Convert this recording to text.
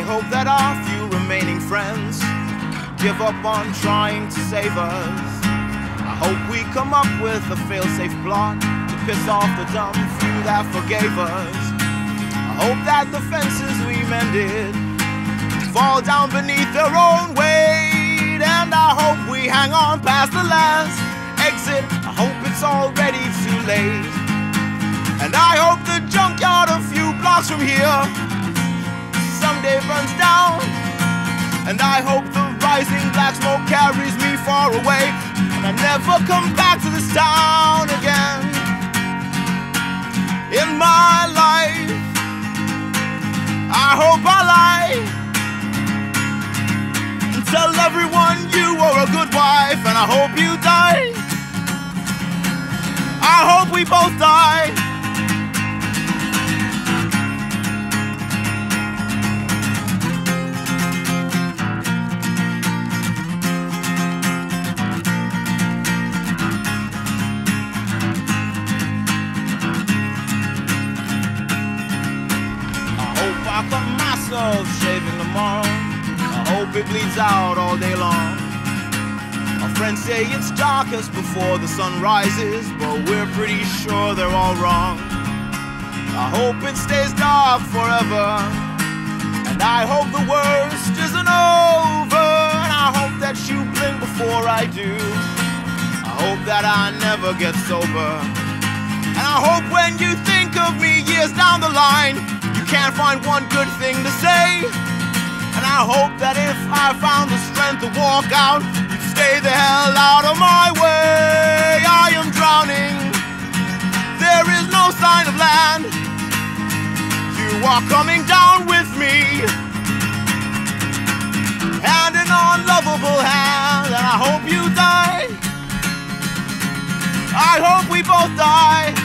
hope that our few remaining friends give up on trying to save us. I hope we come up with a fail-safe plot to piss off the dumb few that forgave us. I hope that the fences we mended fall down beneath their own weight, and I hope we hang on past the last exit. I hope it's already too late, and I hope the junkyard a few blocks from here someday burns down, and I hope the rising black smoke carries me far away, and I never come back to this town again. In my life, I hope I lie and tell everyone you are a good wife, and I hope you die. I hope we both die. I cut myself shaving tomorrow. I hope it bleeds out all day long. My friends say it's darkest before the sun rises, but we're pretty sure they're all wrong. I hope it stays dark forever, and I hope the worst isn't over, and I hope that you blink before I do. I hope that I never get sober. And I hope when you think of me years down the line, can't find one good thing to say. And I hope that if I found the strength to walk out, you'd stay the hell out of my way. I am drowning. There is no sign of land. You are coming down with me. Hand in unlovable hand, and I hope you die. I hope we both die.